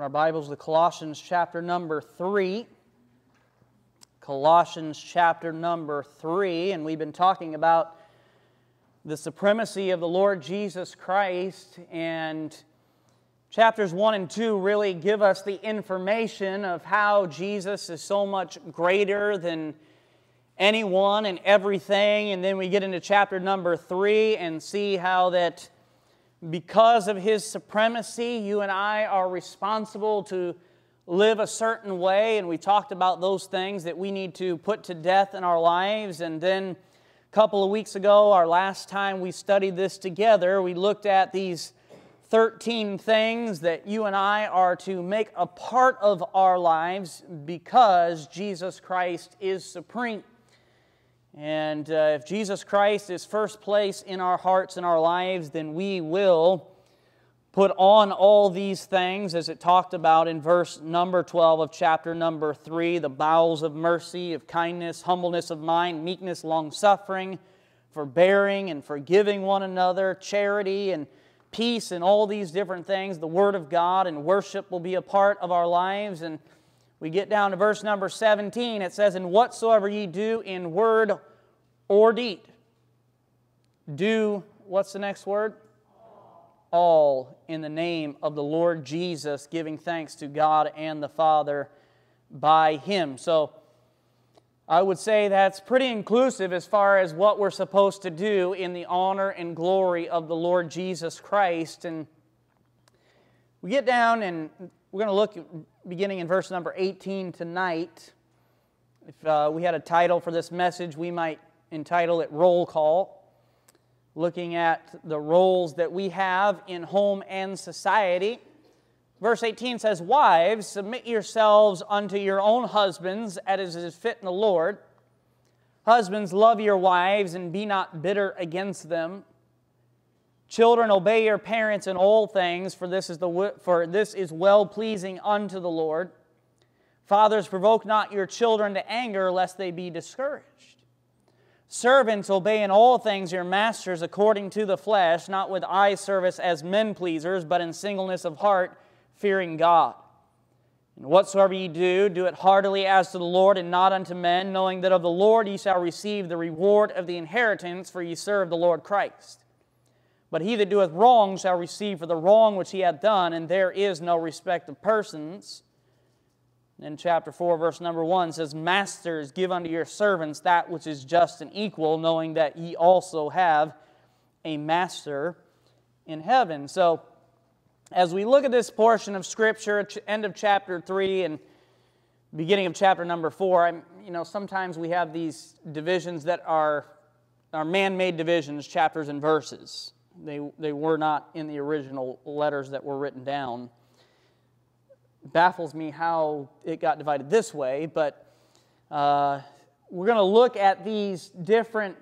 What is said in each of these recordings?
Open our Bibles to Colossians chapter number 3. Colossians chapter number 3, and we've been talking about the supremacy of the Lord Jesus Christ, and chapters 1 and 2 really give us the information of how Jesus is so much greater than anyone and everything, and then we get into chapter number 3 and see how that because of his supremacy, you and I are responsible to live a certain way, and we talked about those things that we need to put to death in our lives. And then a couple of weeks ago, our last time we studied this together, we looked at these 13 things that you and I are to make a part of our lives because Jesus Christ is supreme. And uh, if Jesus Christ is first place in our hearts and our lives, then we will put on all these things as it talked about in verse number 12 of chapter number 3 the bowels of mercy, of kindness, humbleness of mind, meekness, long suffering, forbearing and forgiving one another, charity and peace, and all these different things. The Word of God and worship will be a part of our lives. And we get down to verse number 17, it says, And whatsoever ye do in word or deed, do, what's the next word? All in the name of the Lord Jesus, giving thanks to God and the Father by Him. So, I would say that's pretty inclusive as far as what we're supposed to do in the honor and glory of the Lord Jesus Christ. And we get down and we're going to look beginning in verse number 18 tonight. If uh, we had a title for this message, we might entitle it Roll Call, looking at the roles that we have in home and society. Verse 18 says, Wives, submit yourselves unto your own husbands as is fit in the Lord. Husbands, love your wives and be not bitter against them. Children, obey your parents in all things, for this is, the, for this is well pleasing unto the Lord. Fathers, provoke not your children to anger, lest they be discouraged. Servants, obey in all things your masters according to the flesh, not with eye service as men pleasers, but in singleness of heart, fearing God. And whatsoever ye do, do it heartily as to the Lord and not unto men, knowing that of the Lord ye shall receive the reward of the inheritance, for ye serve the Lord Christ. But he that doeth wrong shall receive for the wrong which he hath done, and there is no respect of persons. In chapter 4, verse number 1 says, Masters, give unto your servants that which is just and equal, knowing that ye also have a master in heaven. So, as we look at this portion of Scripture, end of chapter 3 and beginning of chapter number 4, I'm, you know, sometimes we have these divisions that are, are man made divisions, chapters and verses. They, they were not in the original letters that were written down. Baffles me how it got divided this way, but uh, we're going to look at these different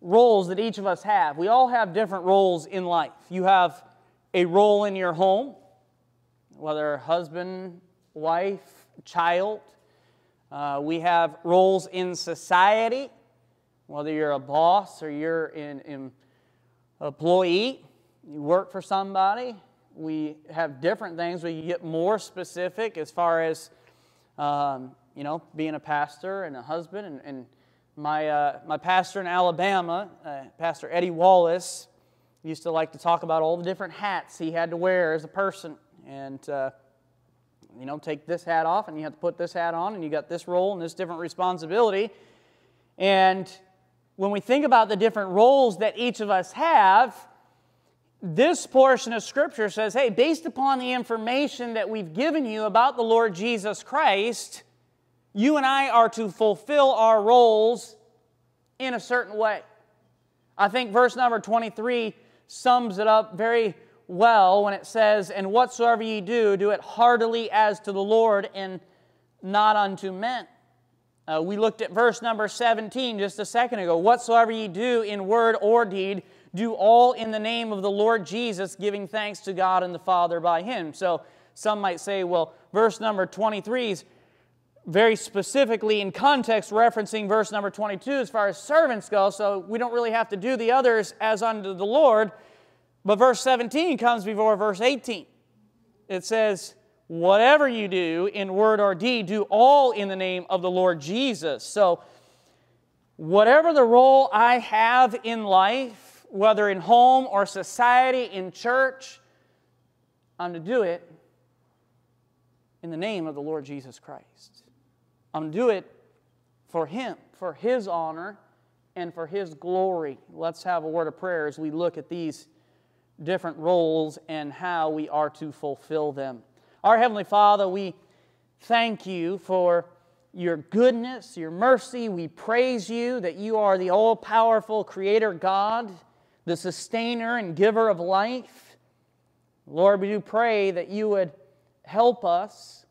roles that each of us have. We all have different roles in life. You have a role in your home, whether husband, wife, child. Uh, we have roles in society, whether you're a boss or you're in, in employee, you work for somebody. We have different things. We get more specific as far as, um, you know, being a pastor and a husband. And, and my, uh, my pastor in Alabama, uh, Pastor Eddie Wallace, used to like to talk about all the different hats he had to wear as a person. And, uh, you know, take this hat off and you have to put this hat on and you got this role and this different responsibility. And when we think about the different roles that each of us have, this portion of Scripture says, hey, based upon the information that we've given you about the Lord Jesus Christ, you and I are to fulfill our roles in a certain way. I think verse number 23 sums it up very well when it says, And whatsoever ye do, do it heartily as to the Lord and not unto men. Uh, we looked at verse number 17 just a second ago. Whatsoever ye do in word or deed, do all in the name of the Lord Jesus, giving thanks to God and the Father by him. So some might say, well, verse number 23 is very specifically in context referencing verse number 22 as far as servants go, so we don't really have to do the others as unto the Lord. But verse 17 comes before verse 18. It says, whatever you do in word or deed, do all in the name of the Lord Jesus. So, whatever the role I have in life, whether in home or society, in church, I'm to do it in the name of the Lord Jesus Christ. I'm to do it for Him, for His honor, and for His glory. Let's have a word of prayer as we look at these different roles and how we are to fulfill them. Our Heavenly Father, we thank you for your goodness, your mercy. We praise you that you are the all powerful Creator God, the sustainer and giver of life. Lord, we do pray that you would help us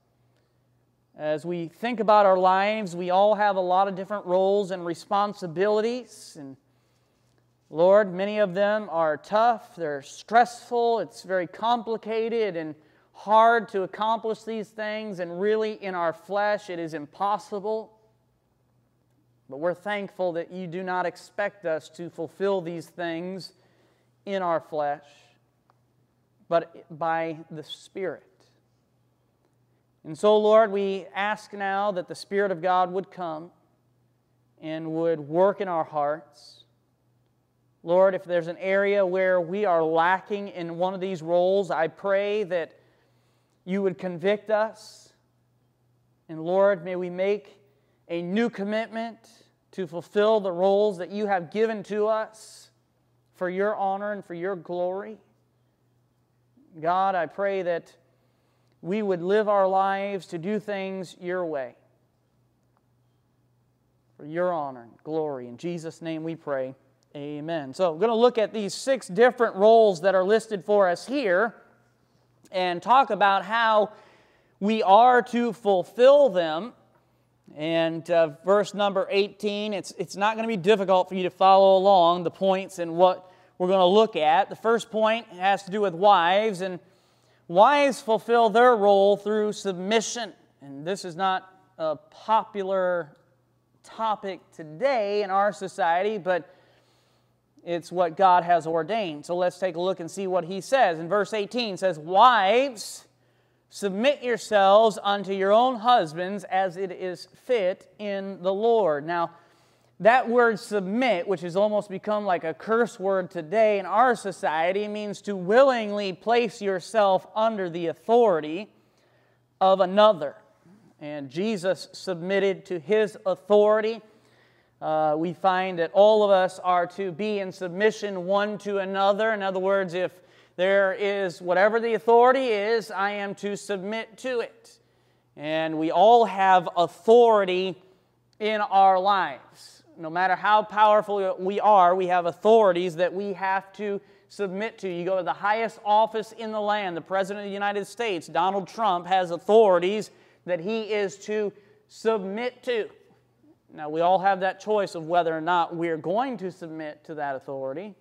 as we think about our lives. We all have a lot of different roles and responsibilities. And Lord, many of them are tough, they're stressful, it's very complicated and hard to accomplish these things, and really in our flesh it is impossible. But we're thankful that you do not expect us to fulfill these things in our flesh, but by the Spirit. And so, Lord, we ask now that the Spirit of God would come and would work in our hearts. Lord, if there's an area where we are lacking in one of these roles, I pray that you would convict us. And Lord, may we make a new commitment to fulfill the roles that you have given to us for your honor and for your glory. God, I pray that we would live our lives to do things your way for your honor and glory. In Jesus' name we pray. Amen. So, I'm going to look at these six different roles that are listed for us here and talk about how we are to fulfill them. And uh, verse number 18, it's, it's not going to be difficult for you to follow along the points and what we're going to look at. The first point has to do with wives, and wives fulfill their role through submission. And this is not a popular topic today in our society, but it's what God has ordained. So let's take a look and see what he says. In verse 18 says, "Wives, submit yourselves unto your own husbands as it is fit in the Lord." Now, that word submit, which has almost become like a curse word today in our society, means to willingly place yourself under the authority of another. And Jesus submitted to his authority uh, we find that all of us are to be in submission one to another. In other words, if there is whatever the authority is, I am to submit to it. And we all have authority in our lives. No matter how powerful we are, we have authorities that we have to submit to. You go to the highest office in the land, the President of the United States, Donald Trump, has authorities that he is to submit to. Now, we all have that choice of whether or not we're going to submit to that authority,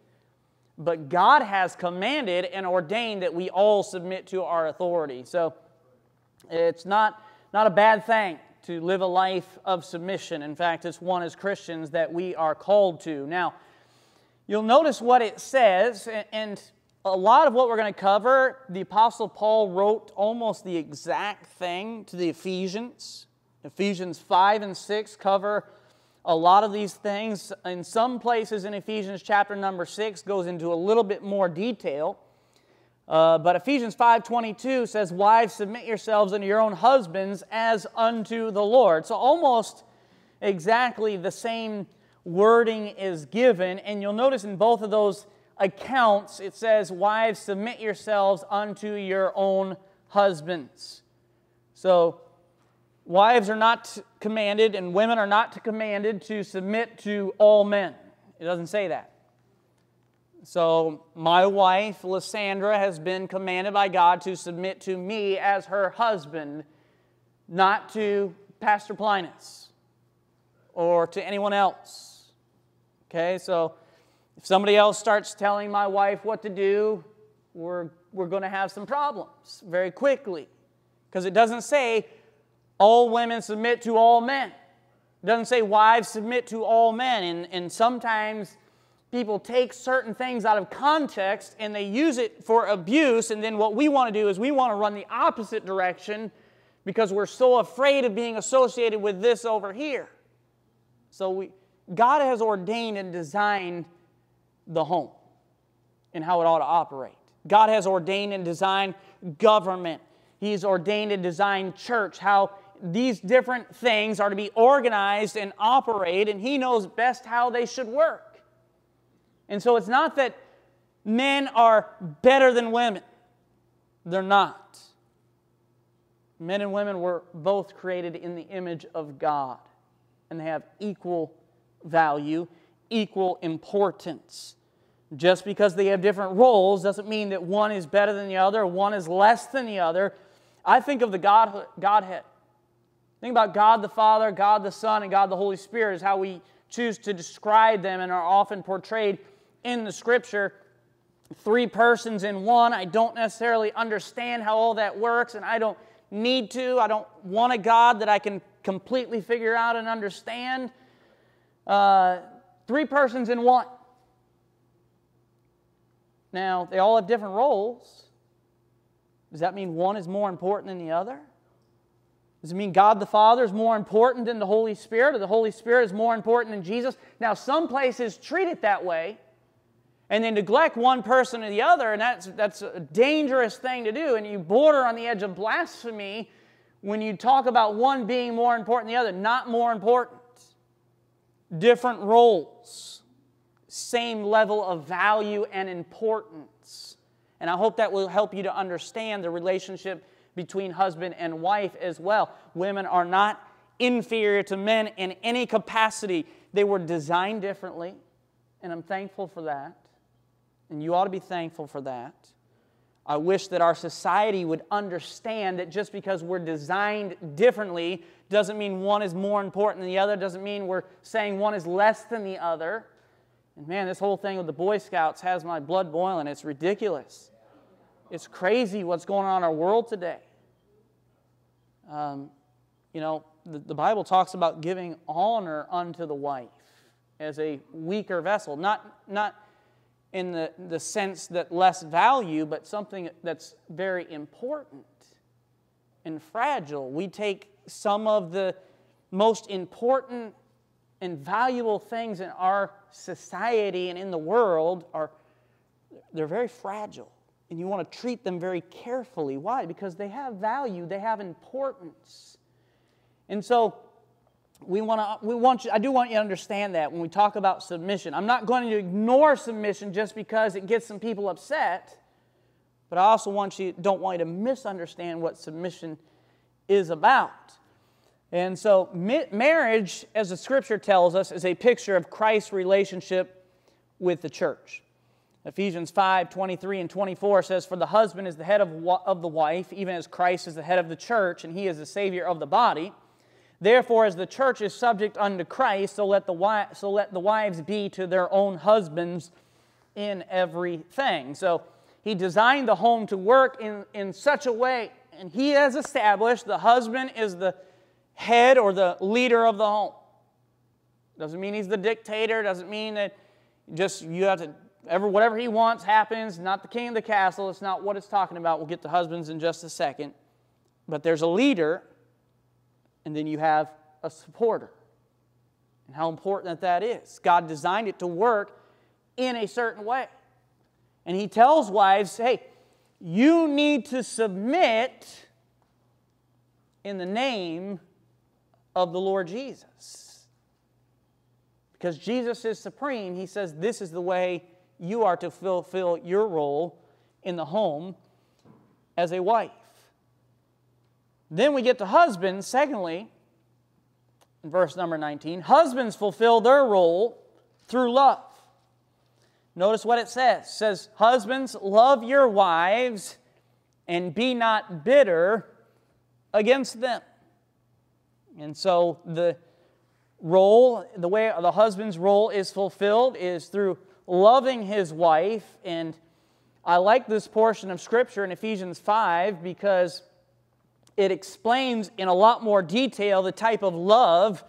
but God has commanded and ordained that we all submit to our authority. So it's not, not a bad thing to live a life of submission. In fact, it's one as Christians that we are called to. Now, you'll notice what it says, and a lot of what we're going to cover, the Apostle Paul wrote almost the exact thing to the Ephesians. Ephesians 5 and 6 cover a lot of these things. In some places in Ephesians chapter number 6 goes into a little bit more detail. Uh, but Ephesians 5:22 says, "Wives, submit yourselves unto your own husbands as unto the Lord." So almost exactly the same wording is given, and you'll notice in both of those accounts it says, "Wives, submit yourselves unto your own husbands." So Wives are not commanded and women are not commanded to submit to all men. It doesn't say that. So, my wife, Lysandra, has been commanded by God to submit to me as her husband, not to Pastor Plinus or to anyone else. Okay, so if somebody else starts telling my wife what to do, we're, we're going to have some problems very quickly. Because it doesn't say all women submit to all men. It doesn't say wives submit to all men. And, and sometimes people take certain things out of context and they use it for abuse. And then what we want to do is we want to run the opposite direction because we're so afraid of being associated with this over here. So we, God has ordained and designed the home and how it ought to operate. God has ordained and designed government. He's ordained and designed church, how these different things are to be organized and operate, and He knows best how they should work. And so it's not that men are better than women, they're not. Men and women were both created in the image of God, and they have equal value, equal importance. Just because they have different roles doesn't mean that one is better than the other, one is less than the other. I think of the God, Godhead. Think about God the Father, God the Son, and God the Holy Spirit is how we choose to describe them and are often portrayed in the Scripture. Three persons in one. I don't necessarily understand how all that works, and I don't need to. I don't want a God that I can completely figure out and understand. Uh, three persons in one. Now, they all have different roles. Does that mean one is more important than the other? Does it mean God the Father is more important than the Holy Spirit, or the Holy Spirit is more important than Jesus? Now, some places treat it that way, and they neglect one person or the other, and that's, that's a dangerous thing to do, and you border on the edge of blasphemy when you talk about one being more important than the other. Not more important. Different roles, same level of value and importance. And I hope that will help you to understand the relationship between husband and wife as well. Women are not inferior to men in any capacity, they were designed differently, and I'm thankful for that. And you ought to be thankful for that. I wish that our society would understand that just because we're designed differently doesn't mean one is more important than the other, doesn't mean we're saying one is less than the other. And man, this whole thing with the Boy Scouts has my blood boiling. It's ridiculous. It's crazy what's going on in our world today. Um, you know, the, the Bible talks about giving honor unto the wife as a weaker vessel, not, not in the, the sense that less value, but something that's very important and fragile. We take some of the most important and valuable things in our society and in the world are they're very fragile and you want to treat them very carefully. Why? Because they have value, they have importance. And so we want to we want you I do want you to understand that when we talk about submission. I'm not going to ignore submission just because it gets some people upset, but I also want you don't want you to misunderstand what submission is about. And so marriage as the scripture tells us is a picture of Christ's relationship with the church. Ephesians 5 23 and 24 says, For the husband is the head of, of the wife, even as Christ is the head of the church, and he is the Savior of the body. Therefore, as the church is subject unto Christ, so let the, so let the wives be to their own husbands in everything. So he designed the home to work in, in such a way, and he has established the husband is the head or the leader of the home. Doesn't mean he's the dictator, doesn't mean that just you have to Ever, whatever he wants happens, not the king of the castle. It's not what it's talking about. We'll get to husbands in just a second. But there's a leader, and then you have a supporter. And how important that, that is. God designed it to work in a certain way. And he tells wives, hey, you need to submit in the name of the Lord Jesus. Because Jesus is supreme, he says this is the way you are to fulfill your role in the home as a wife. Then we get to husbands, secondly, in verse number 19. Husbands fulfill their role through love. Notice what it says. It says, Husbands, love your wives and be not bitter against them. And so the role, the way the husband's role is fulfilled is through loving his wife. And I like this portion of Scripture in Ephesians 5 because it explains in a lot more detail the type of love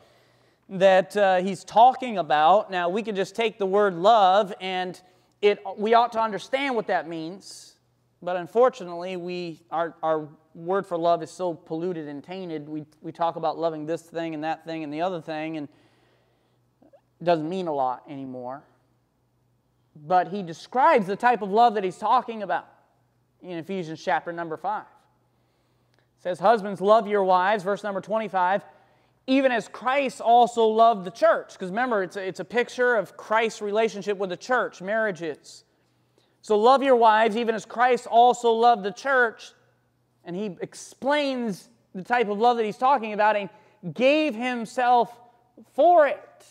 that uh, he's talking about. Now, we can just take the word love and it, we ought to understand what that means. But unfortunately, we, our, our word for love is so polluted and tainted. We, we talk about loving this thing and that thing and the other thing, and it doesn't mean a lot anymore. But he describes the type of love that he's talking about in Ephesians chapter number 5. It says, Husbands, love your wives, verse number 25 even as Christ also loved the church. Because remember, it's a, it's a picture of Christ's relationship with the church, marriage marriages. So love your wives, even as Christ also loved the church. And he explains the type of love that he's talking about and gave himself for it.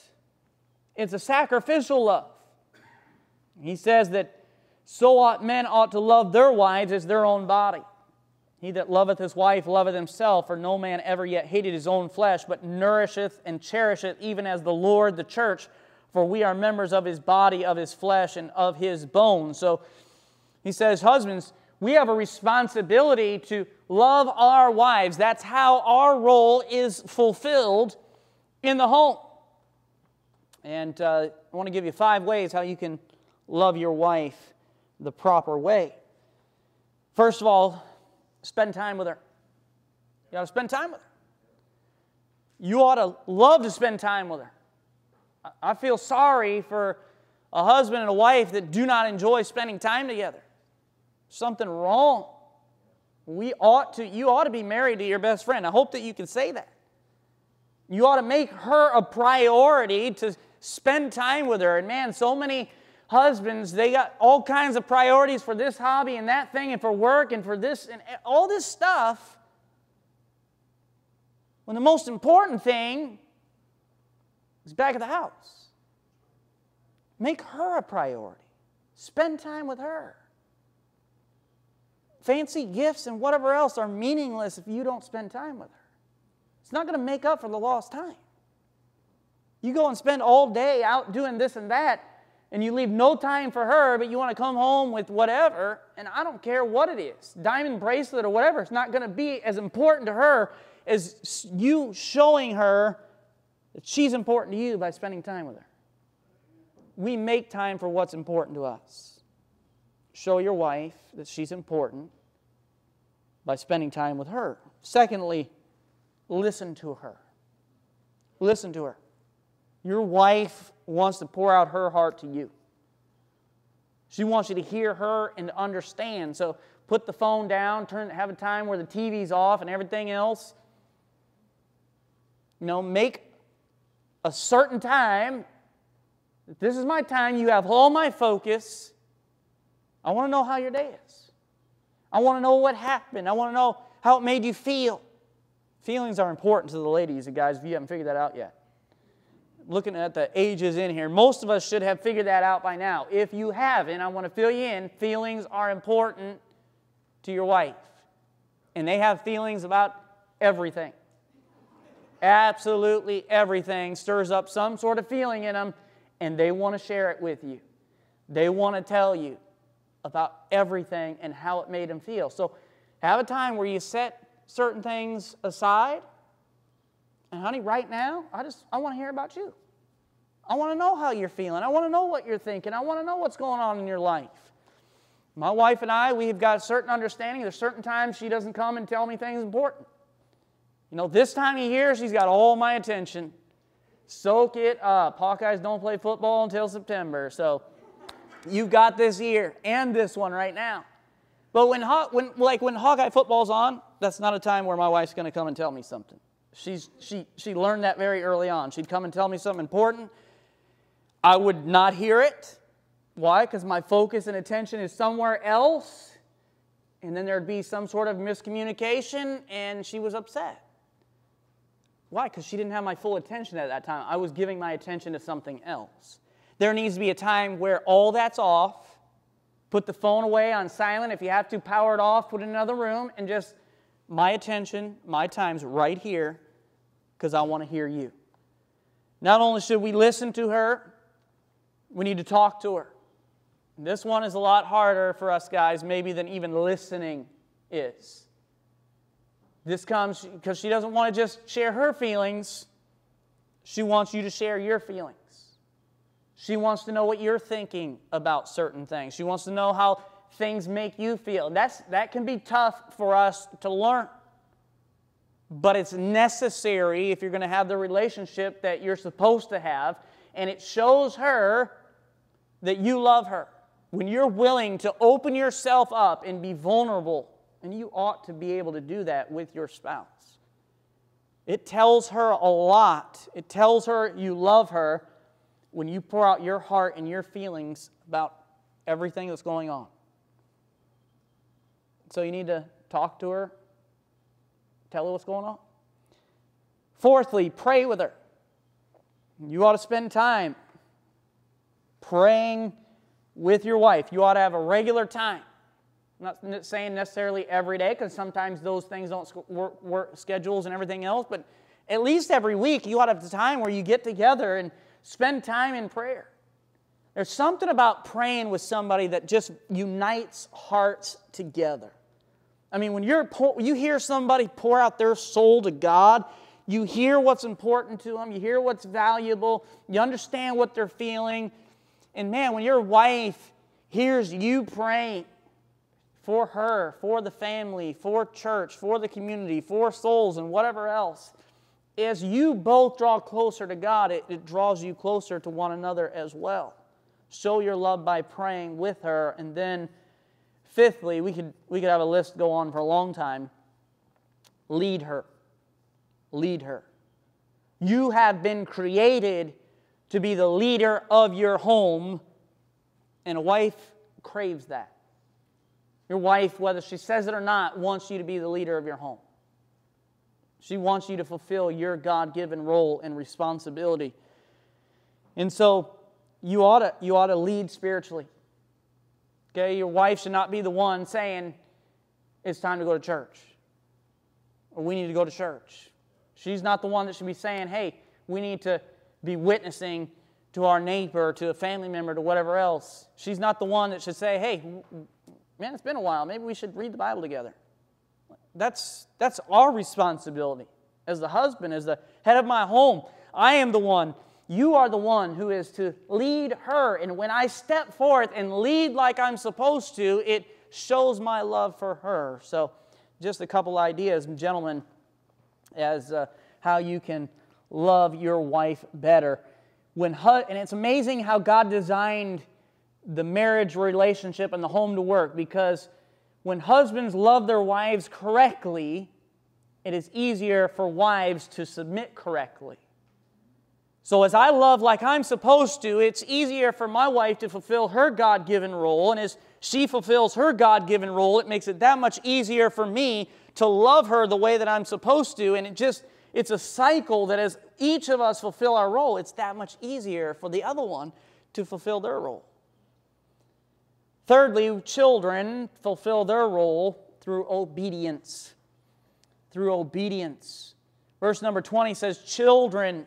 It's a sacrificial love. He says that so ought men ought to love their wives as their own body. He that loveth his wife loveth himself, for no man ever yet hated his own flesh, but nourisheth and cherisheth, even as the Lord the church. For we are members of his body, of his flesh, and of his bones. So he says, Husbands, we have a responsibility to love our wives. That's how our role is fulfilled in the home. And uh, I want to give you five ways how you can love your wife the proper way. First of all, Spend time with her. You ought to spend time with her. You ought to love to spend time with her. I feel sorry for a husband and a wife that do not enjoy spending time together. Something wrong. We ought to, you ought to be married to your best friend. I hope that you can say that. You ought to make her a priority to spend time with her. And man, so many husbands, they got all kinds of priorities for this hobby and that thing and for work and for this and all this stuff. When the most important thing is back at the house. Make her a priority. Spend time with her. Fancy gifts and whatever else are meaningless if you don't spend time with her. It's not going to make up for the lost time. You go and spend all day out doing this and that, and you leave no time for her, but you want to come home with whatever, and I don't care what it is diamond bracelet or whatever, it's not going to be as important to her as you showing her that she's important to you by spending time with her. We make time for what's important to us. Show your wife that she's important by spending time with her. Secondly, listen to her. Listen to her. Your wife wants to pour out her heart to you. She wants you to hear her and to understand. So put the phone down, turn, have a time where the TV's off and everything else. You know, make a certain time. This is my time. You have all my focus. I want to know how your day is. I want to know what happened. I want to know how it made you feel. Feelings are important to the ladies and guys if you haven't figured that out yet looking at the ages in here, most of us should have figured that out by now. If you haven't, I want to fill you in. Feelings are important to your wife, and they have feelings about everything. Absolutely everything stirs up some sort of feeling in them, and they want to share it with you. They want to tell you about everything and how it made them feel. So, have a time where you set certain things aside and honey, right now, I just I want to hear about you. I want to know how you're feeling. I want to know what you're thinking. I want to know what's going on in your life. My wife and I, we've got a certain understanding. There's certain times she doesn't come and tell me things important. You know, this time of year, she's got all my attention. Soak it up. Hawkeyes don't play football until September, so you've got this year and this one right now. But when, when like when Hawkeye football's on, that's not a time where my wife's going to come and tell me something. She's, she, she learned that very early on. She'd come and tell me something important. I would not hear it. Why? Because my focus and attention is somewhere else. And then there'd be some sort of miscommunication, and she was upset. Why? Because she didn't have my full attention at that time. I was giving my attention to something else. There needs to be a time where all that's off. Put the phone away on silent. If you have to, power it off, put it in another room, and just my attention, my time's right here because I want to hear you. Not only should we listen to her, we need to talk to her. This one is a lot harder for us guys, maybe, than even listening is. This comes because she doesn't want to just share her feelings, She wants you to share your feelings. She wants to know what you're thinking about certain things. She wants to know how things make you feel. That's, that can be tough for us to learn. But it's necessary if you're going to have the relationship that you're supposed to have. And it shows her that you love her. When you're willing to open yourself up and be vulnerable, and you ought to be able to do that with your spouse. It tells her a lot. It tells her you love her when you pour out your heart and your feelings about everything that's going on. So you need to talk to her, tell her what's going on. Fourthly, pray with her. You ought to spend time praying with your wife. You ought to have a regular time. I'm not saying necessarily every day because sometimes those things don't work, work, schedules and everything else, but at least every week you ought to have the time where you get together and spend time in prayer. There's something about praying with somebody that just unites hearts together. I mean, when you're, you hear somebody pour out their soul to God, you hear what's important to them, you hear what's valuable, you understand what they're feeling. And man, when your wife hears you praying for her, for the family, for church, for the community, for souls, and whatever else, as you both draw closer to God, it, it draws you closer to one another as well. Show your love by praying with her, and then Fifthly, we could, we could have a list go on for a long time. Lead her. Lead her. You have been created to be the leader of your home, and a wife craves that. Your wife, whether she says it or not, wants you to be the leader of your home. She wants you to fulfill your God given role and responsibility. And so you ought, to, you ought to lead spiritually. Okay, your wife should not be the one saying, it's time to go to church, or we need to go to church. She's not the one that should be saying, hey, we need to be witnessing to our neighbor, to a family member, to whatever else. She's not the one that should say, hey, man, it's been a while. Maybe we should read the Bible together. That's, that's our responsibility. As the husband, as the head of my home, I am the one you are the one who is to lead her. And when I step forth and lead like I'm supposed to, it shows my love for her. So, just a couple ideas, gentlemen, as uh, how you can love your wife better. When hu- and it's amazing how God designed the marriage relationship and the home to work because when husbands love their wives correctly, it is easier for wives to submit correctly. So, as I love like I'm supposed to, it's easier for my wife to fulfill her God given role. And as she fulfills her God given role, it makes it that much easier for me to love her the way that I'm supposed to. And it just, it's a cycle that as each of us fulfill our role, it's that much easier for the other one to fulfill their role. Thirdly, children fulfill their role through obedience. Through obedience. Verse number 20 says, Children,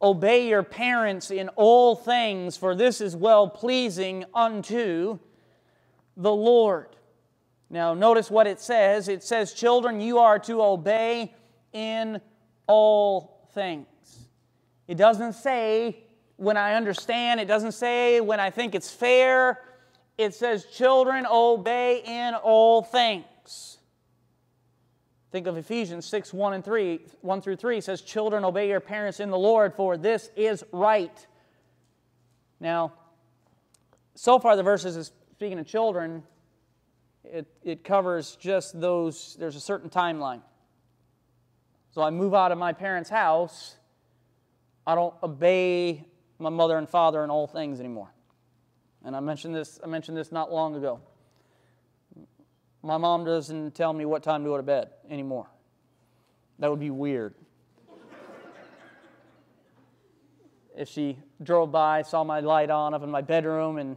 Obey your parents in all things, for this is well pleasing unto the Lord. Now, notice what it says. It says, Children, you are to obey in all things. It doesn't say when I understand, it doesn't say when I think it's fair. It says, Children, obey in all things. Think of Ephesians 6 1 and 3, 1 through 3 says, Children, obey your parents in the Lord, for this is right. Now, so far the verses is speaking of children, it, it covers just those, there's a certain timeline. So I move out of my parents' house, I don't obey my mother and father in all things anymore. And I mentioned this, I mentioned this not long ago. My mom doesn't tell me what time to go to bed anymore. That would be weird. if she drove by, saw my light on up in my bedroom, and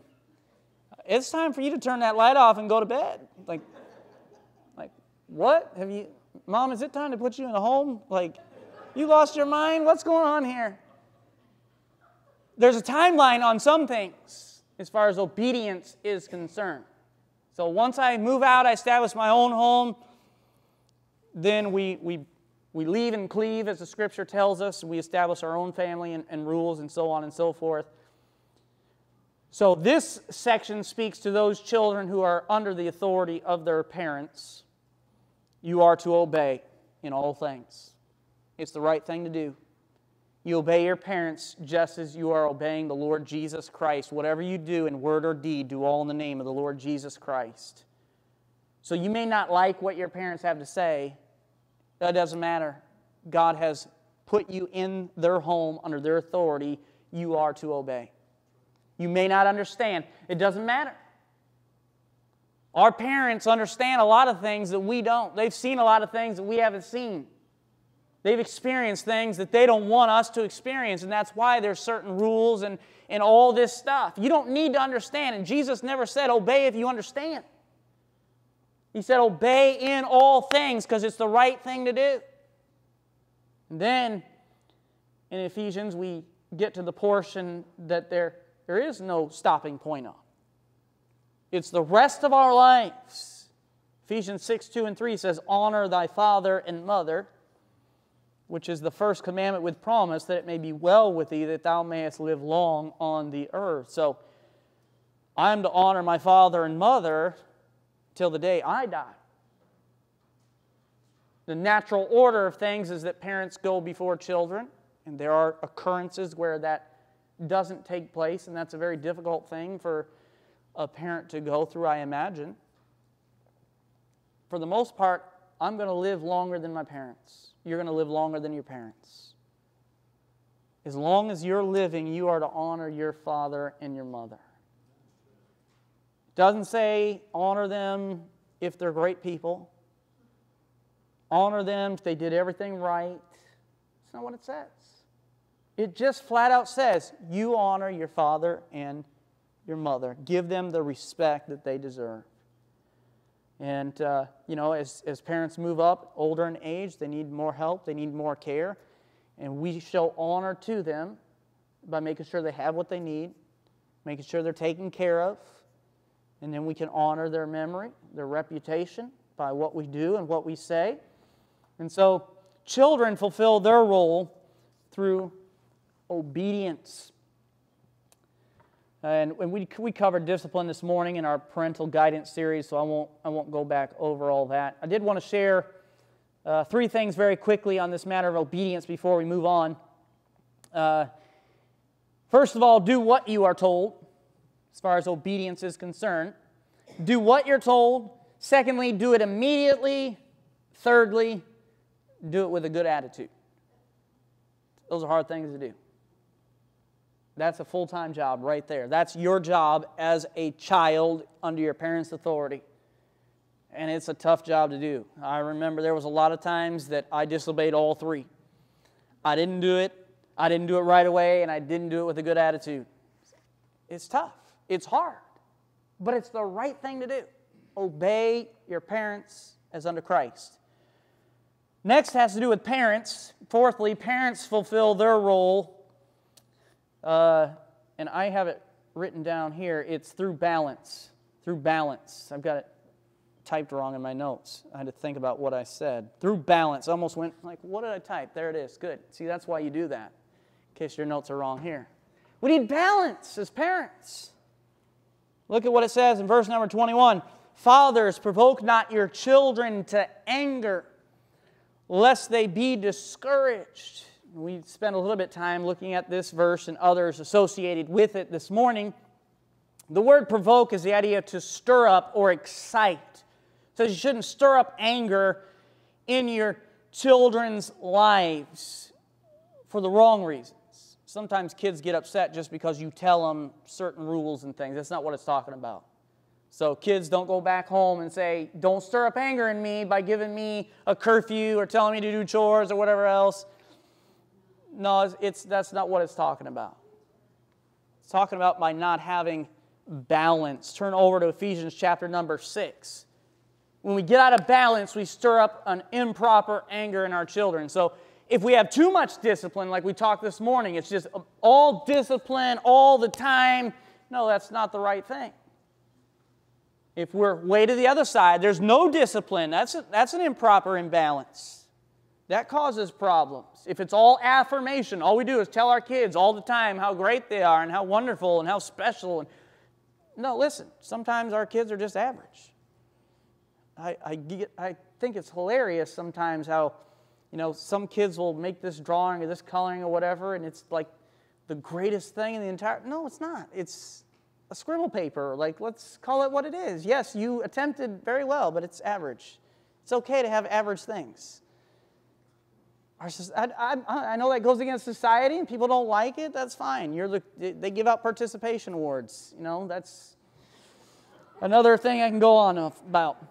it's time for you to turn that light off and go to bed. Like, like what? Have you, mom? Is it time to put you in a home? Like, you lost your mind? What's going on here? There's a timeline on some things as far as obedience is concerned. So once I move out, I establish my own home, then we, we We leave and cleave, as the scripture tells us. We establish our own family and, and rules and so on and so forth. So, this section speaks to those children who are under the authority of their parents. You are to obey in all things. It's the right thing to do. You obey your parents just as you are obeying the Lord Jesus Christ. Whatever you do in word or deed, do all in the name of the Lord Jesus Christ. So you may not like what your parents have to say. That doesn't matter. God has put you in their home under their authority. You are to obey. You may not understand. It doesn't matter. Our parents understand a lot of things that we don't. They've seen a lot of things that we haven't seen. They've experienced things that they don't want us to experience, and that's why there's certain rules and, and all this stuff. You don't need to understand, and Jesus never said, obey if you understand. He said, obey in all things because it's the right thing to do. And then in Ephesians, we get to the portion that there, there is no stopping point on. It's the rest of our lives. Ephesians 6 2 and 3 says, Honor thy father and mother which is the first commandment with promise, that it may be well with thee, that thou mayest live long on the earth. So I am to honor my father and mother till the day I die. The natural order of things is that parents go before children, and there are occurrences where that doesn't take place, and that's a very difficult thing for a parent to go through, I imagine. For the most part, I'm going to live longer than my parents you're going to live longer than your parents. As long as you're living, you are to honor your father and your mother. It doesn't say honor them if they're great people, honor them if they did everything right. That's not what it says. It just flat out says you honor your father and your mother, give them the respect that they deserve. And, uh, you know, as, as parents move up, older in age, they need more help, they need more care. And we show honor to them by making sure they have what they need, making sure they're taken care of. And then we can honor their memory, their reputation by what we do and what we say. And so children fulfill their role through obedience. And, we, we covered discipline this morning in our parental guidance series, so I won't, I won't go back over all that. I did want to share uh, three things very quickly on this matter of obedience before we move on. Uh, first of all, do what you are told, as far as obedience is concerned. Do what you're told. Secondly, do it immediately. Thirdly, do it with a good attitude. Those are hard things to do. That's a full time job right there. That's your job as a child under your parents' authority. And it's a tough job to do. I remember there was a lot of times that I disobeyed all three. I didn't do it, I didn't do it right away, and I didn't do it with a good attitude. It's tough, it's hard, but it's the right thing to do. Obey your parents as under Christ. Next has to do with parents. Fourthly, parents fulfill their role uh, and I have it written down here. It's through balance. Through balance. I've got it typed wrong in my notes. I had to think about what I said. Through balance. I almost went like, what did I type? There it is. Good. See, that's why you do that, in case your notes are wrong here. We need balance as parents. Look at what it says in verse number 21 Fathers, provoke not your children to anger, lest they be discouraged. We spent a little bit of time looking at this verse and others associated with it this morning. The word provoke is the idea to stir up or excite. So you shouldn't stir up anger in your children's lives for the wrong reasons. Sometimes kids get upset just because you tell them certain rules and things. That's not what it's talking about. So kids don't go back home and say, don't stir up anger in me by giving me a curfew or telling me to do chores or whatever else. No, it's, that's not what it's talking about. It's talking about by not having balance. Turn over to Ephesians chapter number 6. When we get out of balance, we stir up an improper anger in our children. So if we have too much discipline, like we talked this morning, it's just all discipline all the time. No, that's not the right thing. If we're way to the other side, there's no discipline. That's, a, that's an improper imbalance. That causes problems. If it's all affirmation, all we do is tell our kids all the time how great they are and how wonderful and how special. And no, listen, sometimes our kids are just average. I, I, get, I think it's hilarious sometimes how, you know, some kids will make this drawing or this coloring or whatever, and it's like the greatest thing in the entire. No, it's not. It's a scribble paper. Like, let's call it what it is. Yes, you attempted very well, but it's average. It's okay to have average things. Our, I, I, I know that goes against society and people don't like it. That's fine. You're the, they give out participation awards. You know, that's another thing I can go on about.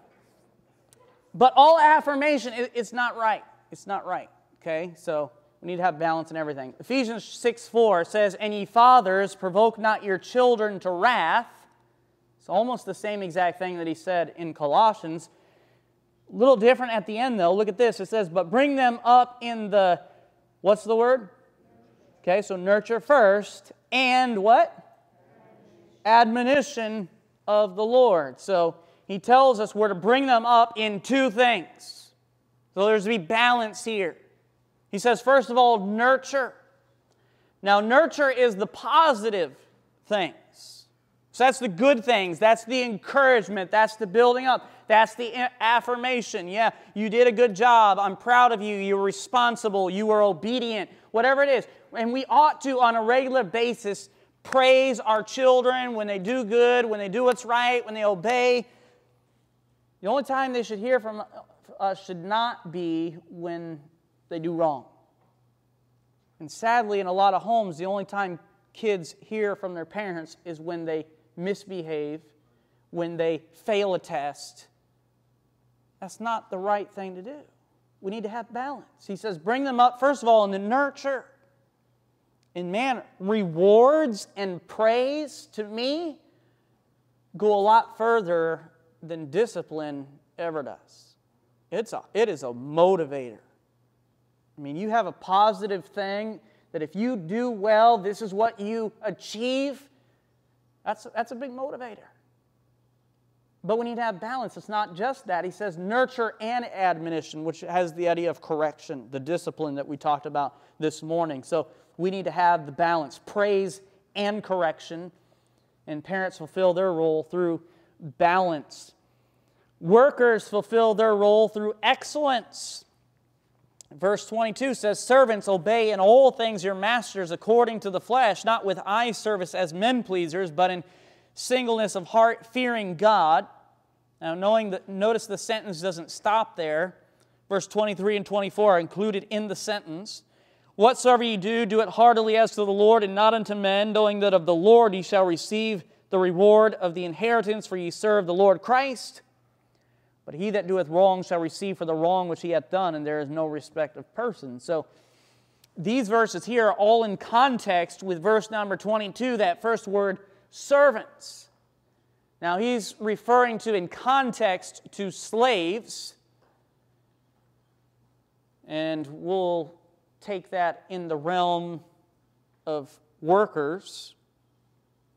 But all affirmation, it, it's not right. It's not right. Okay? So we need to have balance in everything. Ephesians 6 4 says, And ye fathers, provoke not your children to wrath. It's almost the same exact thing that he said in Colossians. Little different at the end, though. Look at this. It says, But bring them up in the, what's the word? Okay, so nurture first, and what? Admonition of the Lord. So he tells us we're to bring them up in two things. So there's to be balance here. He says, first of all, nurture. Now, nurture is the positive things. So that's the good things. That's the encouragement. That's the building up. That's the affirmation. Yeah, you did a good job. I'm proud of you. You were responsible. You were obedient. Whatever it is. And we ought to, on a regular basis, praise our children when they do good, when they do what's right, when they obey. The only time they should hear from us should not be when they do wrong. And sadly, in a lot of homes, the only time kids hear from their parents is when they misbehave, when they fail a test. That's not the right thing to do. We need to have balance. He says, bring them up, first of all, in the nurture. in man, rewards and praise to me go a lot further than discipline ever does. It's a, it is a motivator. I mean, you have a positive thing that if you do well, this is what you achieve. That's, that's a big motivator. But we need to have balance. It's not just that. He says nurture and admonition, which has the idea of correction, the discipline that we talked about this morning. So we need to have the balance praise and correction. And parents fulfill their role through balance. Workers fulfill their role through excellence. Verse 22 says, Servants, obey in all things your masters according to the flesh, not with eye service as men pleasers, but in singleness of heart, fearing God. Now, knowing that, notice the sentence doesn't stop there. Verse 23 and 24 are included in the sentence. Whatsoever ye do, do it heartily as to the Lord and not unto men, knowing that of the Lord ye shall receive the reward of the inheritance, for ye serve the Lord Christ. But he that doeth wrong shall receive for the wrong which he hath done, and there is no respect of persons. So these verses here are all in context with verse number 22, that first word, servants. Now he's referring to, in context, to slaves. And we'll take that in the realm of workers.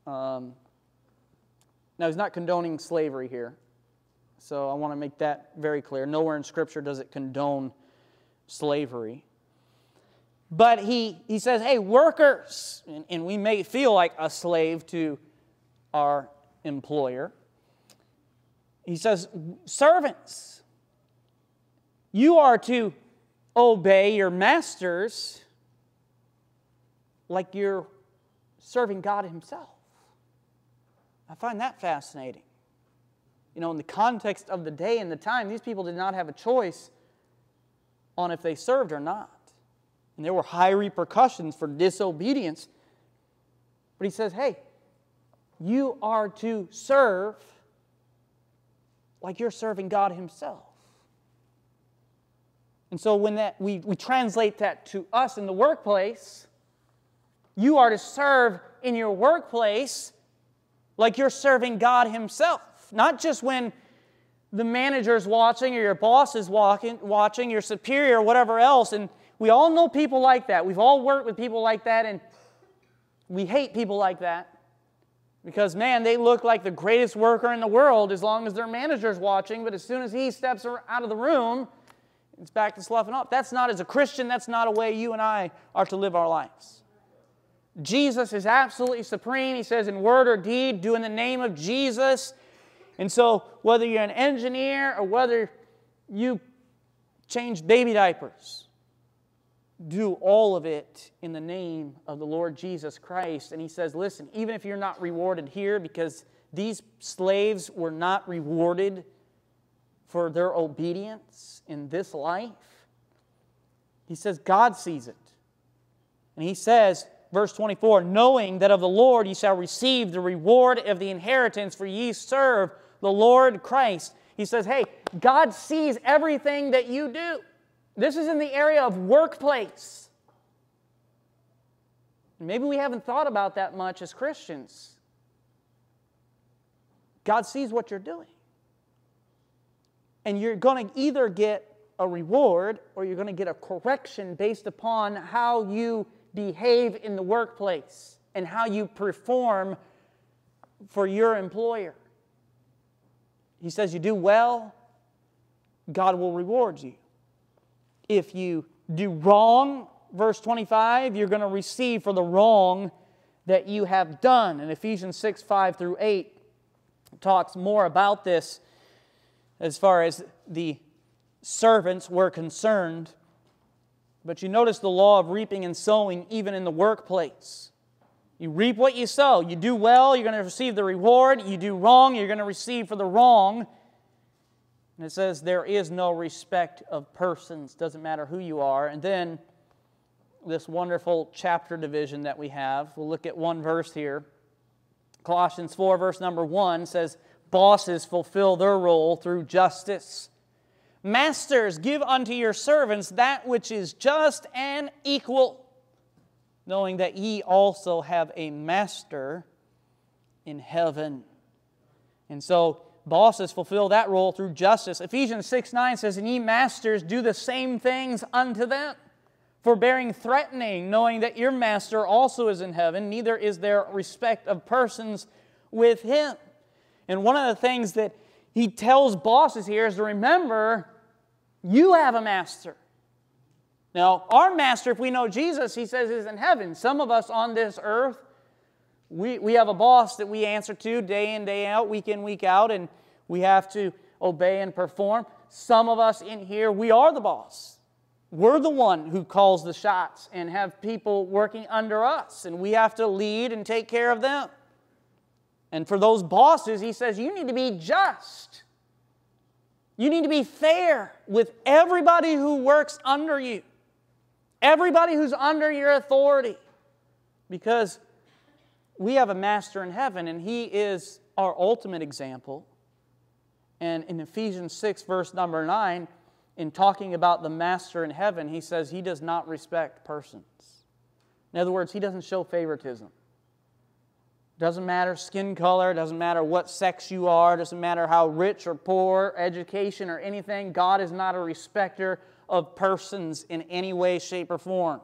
Um, now, he's not condoning slavery here. So I want to make that very clear. Nowhere in Scripture does it condone slavery. But he, he says, hey, workers, and, and we may feel like a slave to our employer. He says, servants, you are to obey your masters like you're serving God Himself. I find that fascinating you know, in the context of the day and the time, these people did not have a choice on if they served or not. And there were high repercussions for disobedience. But he says, hey, you are to serve like you're serving God Himself. And so when that we, we translate that to us in the workplace, you are to serve in your workplace like you're serving God Himself. Not just when the manager's watching or your boss is walking, watching, your superior, or whatever else. And we all know people like that. We've all worked with people like that, and we hate people like that. Because, man, they look like the greatest worker in the world as long as their manager's watching, but as soon as he steps out of the room, It's back to sloughing off. That's not, as a Christian, that's not a way you and I are to live our lives. Jesus is absolutely supreme. He says, in word or deed, do in the name of Jesus. And so, whether you're an engineer or whether you change baby diapers, do all of it in the name of the Lord Jesus Christ. And he says, listen, even if you're not rewarded here, because these slaves were not rewarded for their obedience in this life, he says, God sees it. And he says, verse 24, knowing that of the Lord ye shall receive the reward of the inheritance, for ye serve the Lord Christ. He says, hey, God sees everything that you do. This is in the area of workplace. Maybe we haven't thought about that much as Christians. God sees what you're doing. And you're going to either get a reward or you're going to get a correction based upon how you behave in the workplace and how you perform for your employer. He says, You do well, God will reward you. If you do wrong, verse 25, you're going to receive for the wrong that you have done. And Ephesians 6 5 through 8 talks more about this as far as the servants were concerned. But you notice the law of reaping and sowing even in the workplace. You reap what you sow. You do well, you're going to receive the reward. You do wrong, you're going to receive for the wrong. And it says, There is no respect of persons, doesn't matter who you are. And then this wonderful chapter division that we have, we'll look at one verse here. Colossians 4, verse number 1 says, Bosses fulfill their role through justice. Masters, give unto your servants that which is just and equal, knowing that ye also have a master in heaven. And so, bosses fulfill that role through justice. Ephesians 6 9 says, And ye masters do the same things unto them, forbearing threatening, knowing that your master also is in heaven, neither is there respect of persons with him. And one of the things that he tells bosses here is to remember you have a master. Now, our master, if we know Jesus, he says is in heaven. Some of us on this earth, we, we have a boss that we answer to day in, day out, week in, week out, and we have to obey and perform. Some of us in here, we are the boss. We're the one who calls the shots and have people working under us, and we have to lead and take care of them. And for those bosses, he says, you need to be just. You need to be fair with everybody who works under you, everybody who's under your authority, because we have a master in heaven and he is our ultimate example. And in Ephesians 6, verse number 9, in talking about the master in heaven, he says he does not respect persons. In other words, he doesn't show favoritism. Doesn't matter skin color, doesn't matter what sex you are, doesn't matter how rich or poor, education or anything. God is not a respecter of persons in any way, shape, or form.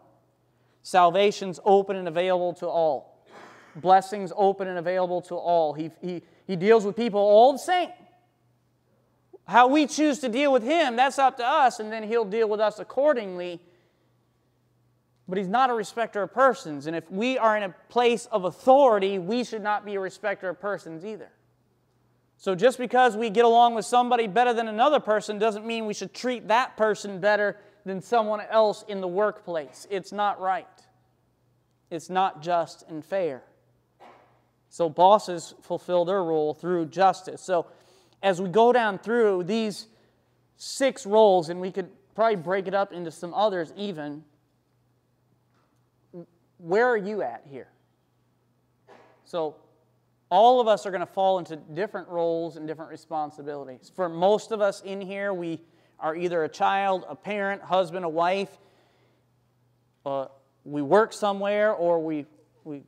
Salvation's open and available to all. Blessings open and available to all. He, he, he deals with people all the same. How we choose to deal with Him, that's up to us, and then He'll deal with us accordingly but he's not a respecter of persons. And if we are in a place of authority, we should not be a respecter of persons either. So just because we get along with somebody better than another person doesn't mean we should treat that person better than someone else in the workplace. It's not right. It's not just and fair. So bosses fulfill their role through justice. So as we go down through these six roles, and we could probably break it up into some others even, where are you at here? So, all of us are going to fall into different roles and different responsibilities. For most of us in here, we are either a child, a parent, husband, a wife. Uh, we work somewhere or we, we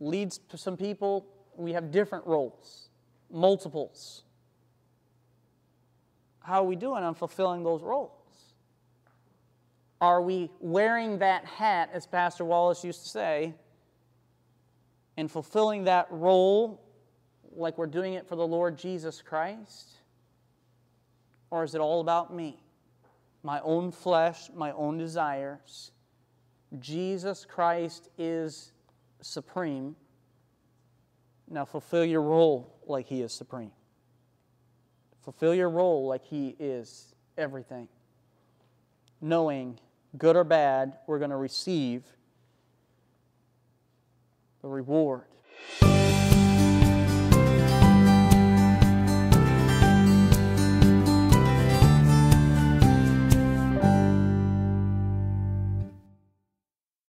lead some people. We have different roles, multiples. How are we doing on fulfilling those roles? Are we wearing that hat, as Pastor Wallace used to say, and fulfilling that role like we're doing it for the Lord Jesus Christ? Or is it all about me? my own flesh, my own desires. Jesus Christ is supreme. Now fulfill your role like He is supreme. Fulfill your role like He is everything. Knowing, good or bad, we're going to receive the reward.